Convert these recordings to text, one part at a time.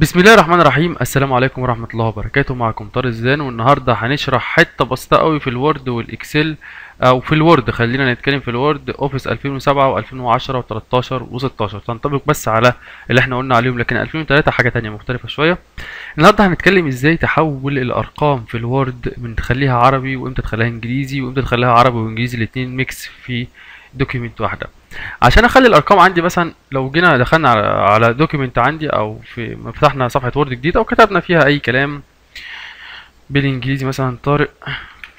بسم الله الرحمن الرحيم. السلام عليكم ورحمة الله وبركاته. معكم طارق الزيدان والنهاردة هنشرح حتة بسيطة قوي في ال Word وال Excel أو في ال Word. خلينا نتكلم في ال Word. Office 2007 و2010 و13 و16 تنطبق بس على اللي إحنا قلنا عليهم لكن 2003 حاجة تانية مختلفة شوية. النهاردة هنتكلم إزاي تحول الأرقام في ال Word من تخليها عربي وإمتى تخليها إنجليزي وإمتى تخليها عربي وإنجليزي الاتنين mix في document واحدة. عشان أخلي الأرقام عندي مثلا لو جينا دخلنا على document عندي أو في فتحنا صفحة Word جديدة وكتبنا فيها أي كلام بالإنجليزي مثلا طارق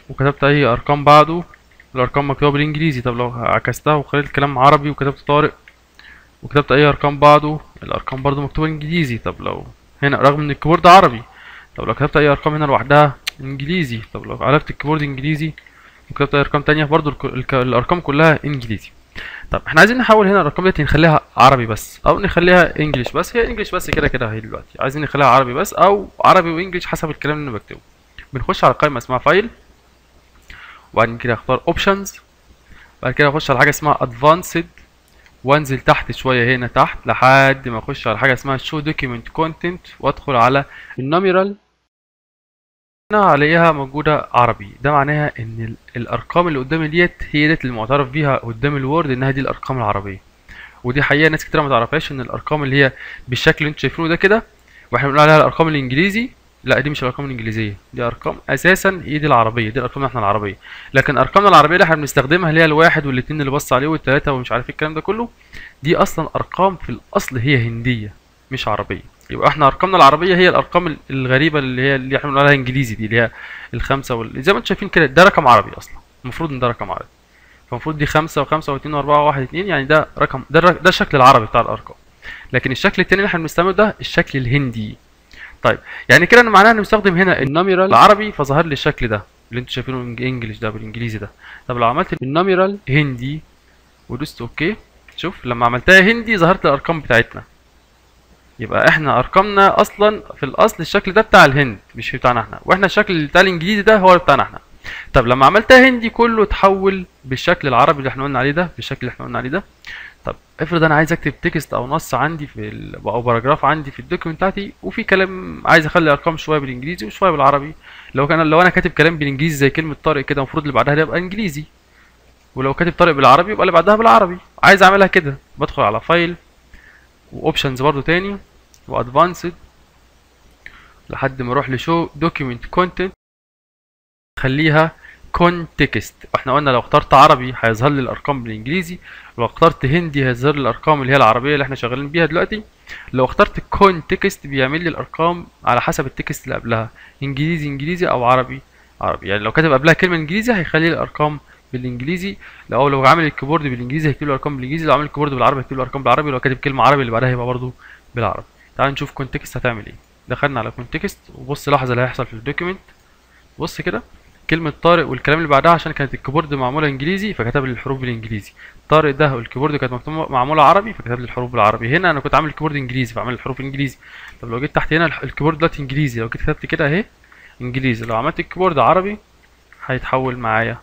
وكتبت أي أرقام بعده الأرقام مكتوبة بالإنجليزي. طب لو عكستها وخليت الكلام عربي وكتبت طارق وكتبت أي أرقام بعده الأرقام برضو مكتوبة إنجليزي. طب لو هنا رغم إن ال keyboard عربي طب لو كتبت أي أرقام هنا لوحدها إنجليزي. طب لو عرفت ال keyboard إنجليزي وكتبت أي أرقام تانية برضو الأرقام كلها إنجليزي. طب إحنا عايزين نحول هنا الارقام دي نخليها عربي بس أو نخليها English بس هي English بس كده كده هي دلوقتي. عايزين نخليها عربي بس أو عربي و English حسب الكلام اللي أنا بكتبه بنخش على قائمة اسمها file وبعدين كده أختار options بعد كده أخش على حاجة اسمها advanced وأنزل تحت شوية هنا تحت لحد ما أخش على حاجة اسمها show document content وأدخل على ال numeral هلاقيها موجودة عربي. ده معناها إن ال- الأرقام اللي قدامي ديت هي ديت اللي معترف بيها قدام الوورد إنها دي الأرقام العربية. ودي حقيقة ناس كتير ما تعرفهاش إن الأرقام اللي هي بالشكل اللي أنتوا شايفينه ده كده وإحنا بنقول عليها الأرقام الإنجليزي لا دي مش الأرقام الإنجليزية. دي أرقام أساسا هي دي العربية دي الأرقام إحنا العربية. لكن أرقامنا العربية اللي إحنا بنستخدمها اللي هي الواحد والاثنين اللي بص عليه والثلاثه ومش عارف إيه الكلام ده كله دي أصلا أرقام في الأصل هي هندية مش عربية. يبقى إحنا ارقامنا العربية هي الارقام ال- الغريبة اللي هي اللي إحنا بنقول عليها انجليزي دي اللي هي الخمسة وال... زي ما أنتم شايفين كده ده رقم عربي أصلا المفروض ان ده رقم عربي. فالمفروض دي خمسة وخمسة واثنين وأربعة وواحد اتنين يعني ده رقم ده ده الشكل العربي بتاع الأرقام. لكن الشكل التاني اللي إحنا بنستعمله ده الشكل الهندي. طيب يعني كده معناها اني مستخدم هنا النوميرال العربي فظهر لي الشكل ده اللي أنتوا شايفينه انجلش ده بالإنجليزي ده. طب لو عملت النوميرال هندي ودوست OK شوف لما عملتها هندي ظهرت الأرقام بتاعتنا. يبقى إحنا ارقامنا أصلا في الاصل الشكل ده بتاع الهند مش بتاعنا إحنا. وإحنا الشكل بتاع الانجليزي ده هو بتاعنا إحنا. طب لما عملتها هندي كله اتحول بالشكل العربي اللي إحنا قلنا عليه ده بالشكل اللي إحنا قلنا عليه ده. طب افرض أنا عايز اكتب text أو نص عندي في ال... أو paragraph عندي في ال document بتاعتي وفي كلام عايز اخلي ارقام شوية بالانجليزي وشوية بالعربي. لو كان لو أنا كاتب كلام بالانجليزي زي كلمة طارق كده المفروض اللي بعدها ده يبقى انجليزي. ولو كاتب طارق بالعربي يبقى اللي بعدها بالعربي. عايز اعملها كده بدخل على file و options برضو تاني و advanced لحد ما أروح ل show document content خليها context إحنا قلنا لو اخترت عربي هيظهر لي الأرقام بالإنجليزي لو اخترت هندي هيظهر لي الأرقام اللي هي العربية اللي إحنا شغالين بيها دلوقتي. لو اخترت context بيعمل لي الأرقام على حسب ال text اللي قبلها إنجليزي إنجليزي أو عربي عربي. يعني لو كاتب قبلها كلمة إنجليزي هيخلي لي الأرقام بالإنجليزي. لو لو عامل ال keyboard بالإنجليزي هيكتب له أرقام بالإنجليزي لو عامل ال keyboard بالعربي هيكتب له أرقام بالعربي لو كاتب كلمة عربي اللي بعدها هيبقى برضه بالعربي. تعال نشوف context هتعمل إيه. دخلنا على context وبص لاحظ اللي هيحصل في ال document بص كده كلمة طارق والكلام اللي بعدها عشان كانت ال keyboard معمولة إنجليزي فكتب لي الحروف بالإنجليزي. طارق ده وال keyboard كانت معمولة عربي فكتب لي الحروف بالعربي. هنا أنا كنت عامل ال keyboard إنجليزي فعمل الحروف إنجليزي. طب لو جيت تحت هنا ال keyboard دلوقتي إنجليزي. لو جيت كتبت كده أهي إنجليزي. لو عملت ال keyboard عربي هيتحول معايا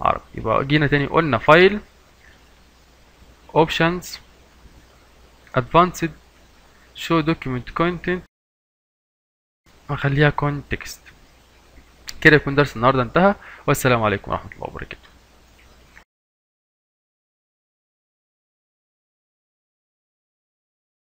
عربي يبقى جينا تاني قلنا file options advanced show document content هخليها context كده يكون درس النهارده انتهى والسلام عليكم ورحمة الله وبركاته.